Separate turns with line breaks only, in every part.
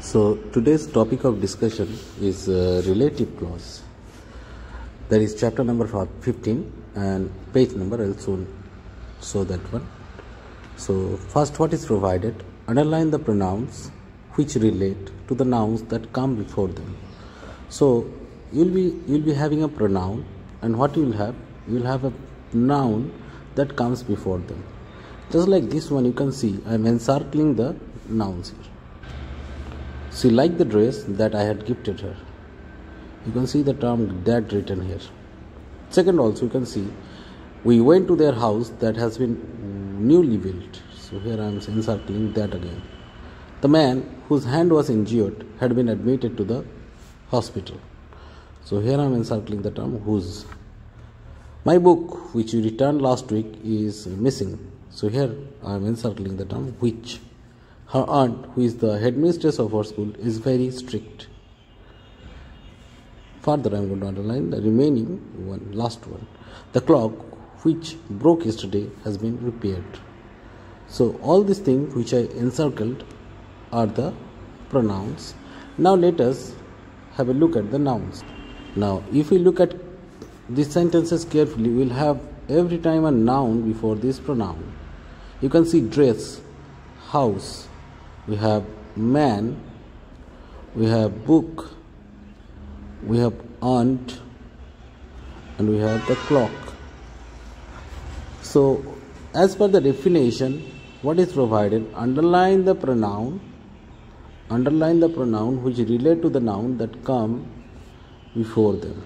So today's topic of discussion is uh, relative clause. That is chapter number 15 and page number I'll soon show that one. So first what is provided? Underline the pronouns which relate to the nouns that come before them. So you'll be you'll be having a pronoun and what you'll have? You'll have a noun that comes before them. Just like this one you can see I'm encircling the nouns here. She liked the dress that I had gifted her. You can see the term that written here. Second, also, you can see we went to their house that has been newly built. So here I am encircling that again. The man whose hand was injured had been admitted to the hospital. So here I am encircling the term whose. My book, which you returned last week, is missing. So here I am encircling the term which. Her aunt, who is the headmistress of our school, is very strict. Further, I am going to underline the remaining one, last one. The clock, which broke yesterday, has been repaired. So, all these things which I encircled are the pronouns. Now, let us have a look at the nouns. Now, if we look at these sentences carefully, we will have every time a noun before this pronoun. You can see dress, house, we have man, we have book, we have aunt, and we have the clock. So, as per the definition, what is provided? Underline the pronoun, underline the pronoun which relate to the noun that come before them.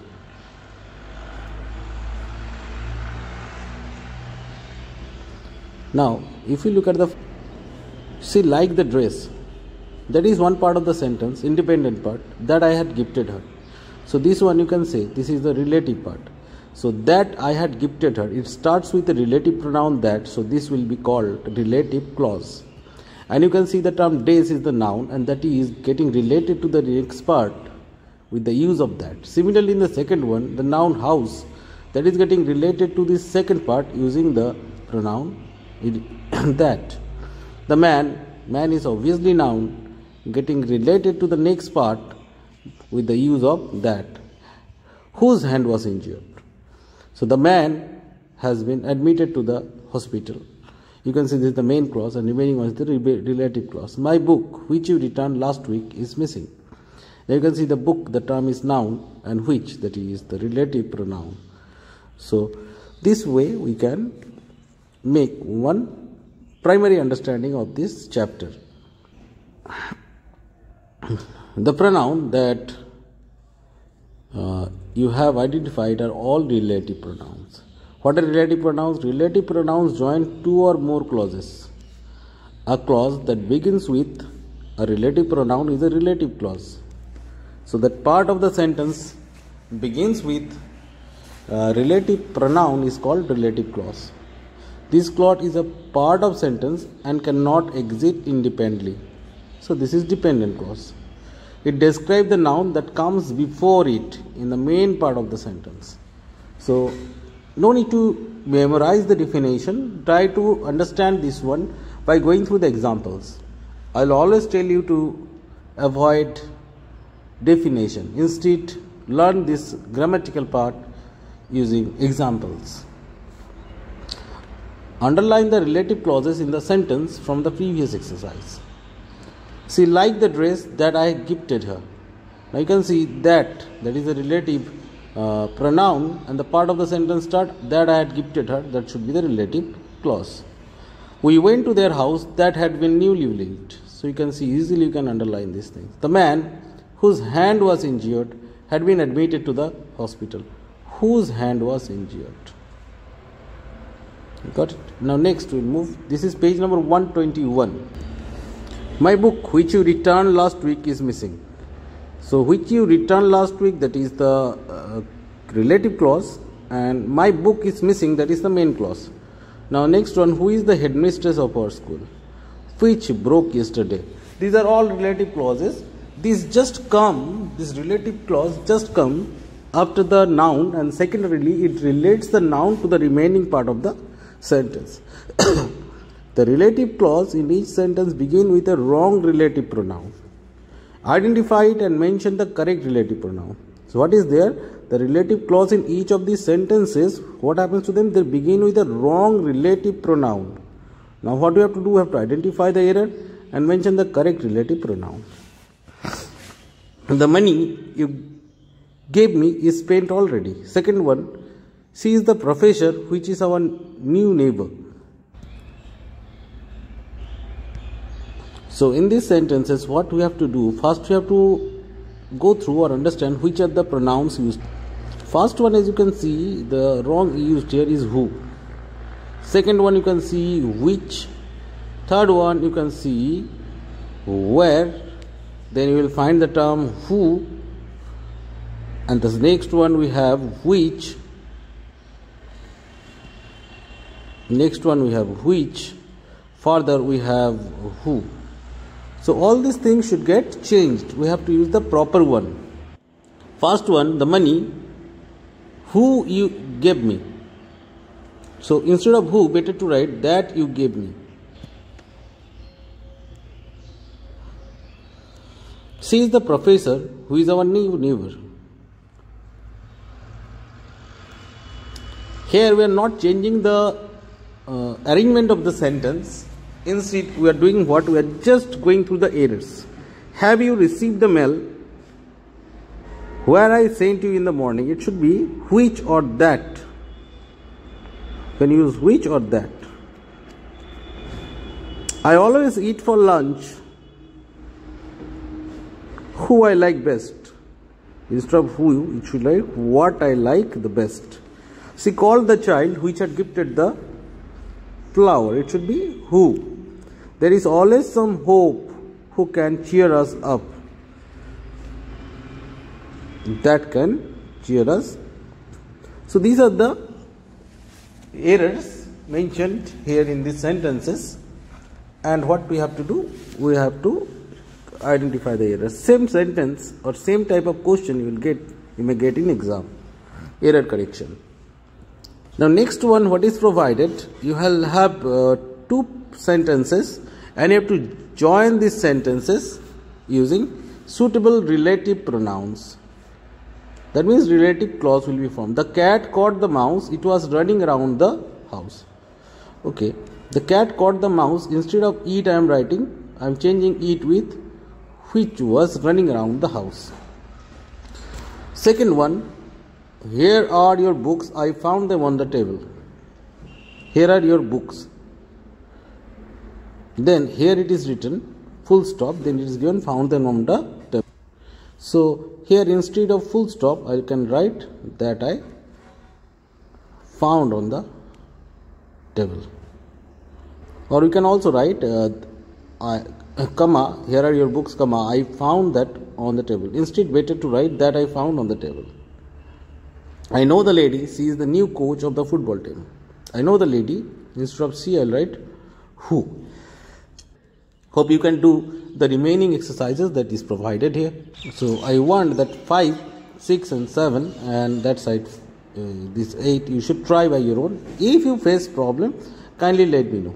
Now, if you look at the she liked the dress. That is one part of the sentence, independent part, that I had gifted her. So, this one you can say, this is the relative part. So, that I had gifted her, it starts with the relative pronoun that, so this will be called relative clause. And you can see the term days is the noun, and that is getting related to the next part with the use of that. Similarly, in the second one, the noun house, that is getting related to this second part using the pronoun that. The man, man is obviously noun getting related to the next part with the use of that. Whose hand was injured? So the man has been admitted to the hospital. You can see this is the main clause and remaining one is the relative clause. My book, which you returned last week, is missing. Now you can see the book, the term is noun and which, that is the relative pronoun. So this way we can make one primary understanding of this chapter. The pronoun that uh, you have identified are all relative pronouns. What are relative pronouns? Relative pronouns join two or more clauses. A clause that begins with a relative pronoun is a relative clause. So that part of the sentence begins with a relative pronoun is called relative clause. This clause is a part of sentence and cannot exist independently. So this is dependent clause. It describes the noun that comes before it in the main part of the sentence. So no need to memorize the definition. Try to understand this one by going through the examples. I'll always tell you to avoid definition. Instead, learn this grammatical part using examples. Underline the relative clauses in the sentence from the previous exercise. She liked the dress that I gifted her. Now you can see that, that is a relative uh, pronoun, and the part of the sentence start that I had gifted her, that should be the relative clause. We went to their house that had been newly built. So you can see easily you can underline these things. The man whose hand was injured had been admitted to the hospital. Whose hand was injured? Got it? Now, next we'll move. This is page number 121. My book, which you returned last week, is missing. So, which you returned last week, that is the uh, relative clause, and my book is missing, that is the main clause. Now, next one, who is the headmistress of our school? Which broke yesterday. These are all relative clauses. These just come, this relative clause just come after the noun, and secondarily, it relates the noun to the remaining part of the sentence. the relative clause in each sentence begin with a wrong relative pronoun Identify it and mention the correct relative pronoun. So what is there? The relative clause in each of these sentences, what happens to them? They begin with a wrong relative pronoun. Now what we have to do? We have to identify the error and mention the correct relative pronoun. The money you gave me is spent already. Second one, she is the professor which is our new neighbor. So in these sentences what we have to do first we have to go through or understand which are the pronouns used. First one as you can see the wrong used here is who. Second one you can see which. Third one you can see where. Then you will find the term who and the next one we have which next one we have which further we have who so all these things should get changed. We have to use the proper one. First one, the money, who you gave me. So instead of who, better to write that you gave me. She is the professor who is our new neighbor. Here we are not changing the uh, arrangement of the sentence Instead, we are doing what? We are just going through the errors. Have you received the mail? Where I sent you in the morning, it should be which or that. You can use which or that. I always eat for lunch who I like best. Instead of who, it should like what I like the best. She called the child which had gifted the flower. It should be who. There is always some hope who can cheer us up. That can cheer us. So these are the errors mentioned here in these sentences. And what we have to do? We have to identify the errors. Same sentence or same type of question you will get, you may get in exam. Error correction. Now next one, what is provided? You will have uh, two sentences and you have to join these sentences using suitable relative pronouns. That means relative clause will be formed. The cat caught the mouse, it was running around the house. Okay, the cat caught the mouse, instead of it I am writing, I am changing it with which was running around the house. Second one, here are your books, I found them on the table. Here are your books. Then here it is written full stop. Then it is given found them on the table. So here instead of full stop I can write that I found on the table. Or you can also write uh, I, comma here are your books comma I found that on the table. Instead better to write that I found on the table I know the lady she is the new coach of the football team I know the lady instead of she I'll write who Hope you can do the remaining exercises that is provided here. So I want that 5, 6 and 7 and that side uh, this 8 you should try by your own. If you face problem kindly let me know.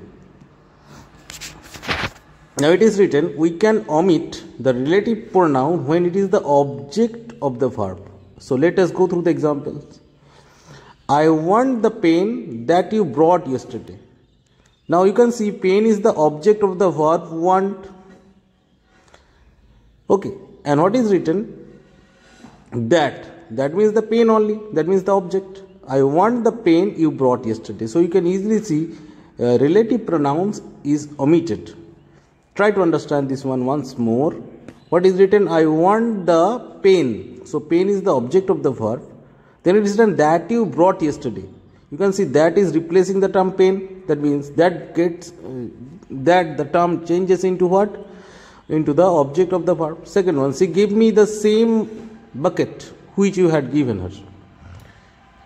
Now it is written we can omit the relative pronoun when it is the object of the verb. So let us go through the examples. I want the pain that you brought yesterday. Now you can see pain is the object of the verb want. Okay, and what is written? That. That means the pain only. That means the object. I want the pain you brought yesterday. So you can easily see uh, relative pronouns is omitted. Try to understand this one once more. What is written? I want the pen. So pain is the object of the verb. Then it is written that you brought yesterday. You can see that is replacing the term pain. that means that gets uh, that the term changes into what? Into the object of the verb. Second one she gave me the same bucket which you had given her.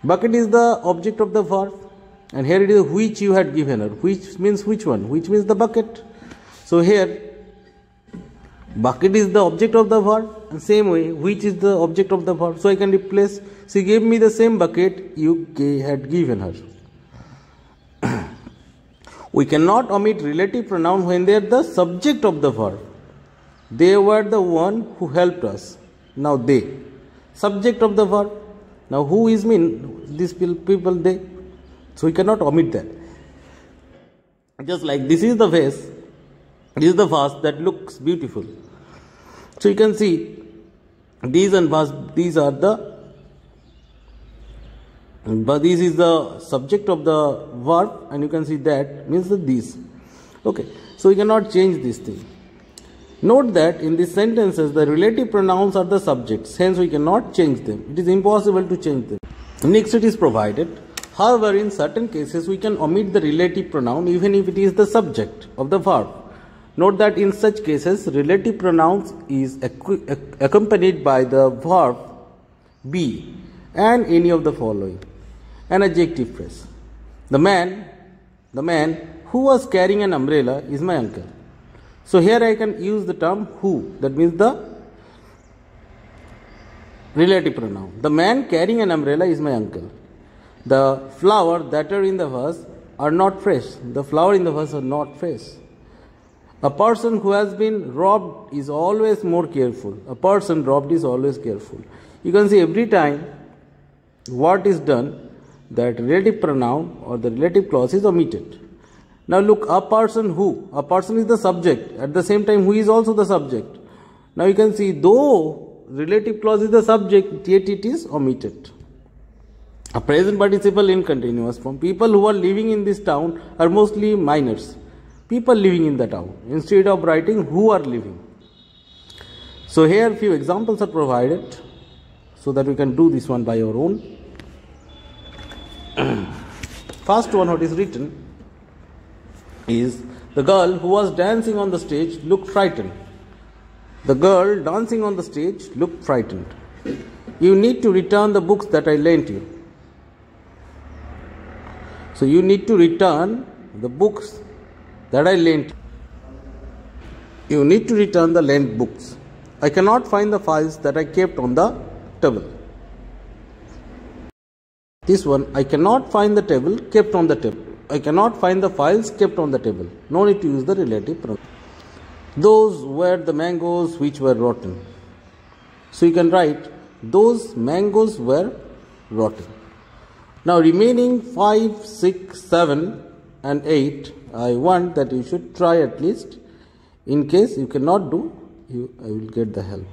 Bucket is the object of the verb and here it is which you had given her. Which means which one? Which means the bucket. So here bucket is the object of the verb and same way which is the object of the verb so i can replace she gave me the same bucket you had given her. we cannot omit relative pronoun when they are the subject of the verb. They were the one who helped us. Now they. Subject of the verb. Now who is mean? These people they. So we cannot omit that. Just like this is the vase, this is the vase that looks beautiful. So you can see these and these are the but this is the subject of the verb and you can see that means that these. Okay so we cannot change this thing. Note that in these sentences the relative pronouns are the subjects hence we cannot change them. It is impossible to change them. Next it is provided. However in certain cases we can omit the relative pronoun even if it is the subject of the verb note that in such cases relative pronouns is accompanied by the verb be and any of the following an adjective phrase. The man, the man who was carrying an umbrella is my uncle. So here I can use the term who, that means the relative pronoun. The man carrying an umbrella is my uncle. The flower that are in the verse are not fresh. The flower in the verse are not fresh. A person who has been robbed is always more careful. A person robbed is always careful. You can see every time what is done that relative pronoun or the relative clause is omitted. Now look, a person who, a person is the subject, at the same time who is also the subject. Now you can see though relative clause is the subject, yet it is omitted. A present participle in continuous form. People who are living in this town are mostly miners. People living in the town. Instead of writing who are living. So here few examples are provided so that we can do this one by our own. First one, what is written is the girl who was dancing on the stage looked frightened. The girl dancing on the stage looked frightened. You need to return the books that I lent you. So you need to return the books that I lent. You need to return the lent books. I cannot find the files that I kept on the table. This one, I cannot find the table kept on the table. I cannot find the files kept on the table. No need to use the relative pronoun. Those were the mangoes which were rotten. So you can write, those mangoes were rotten. Now remaining 5, 6, 7 and 8, I want that you should try at least. In case you cannot do, you, I will get the help.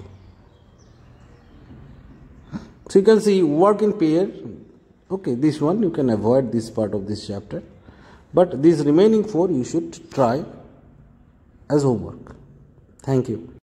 So you can see work in pair okay this one you can avoid this part of this chapter but these remaining four you should try as homework thank you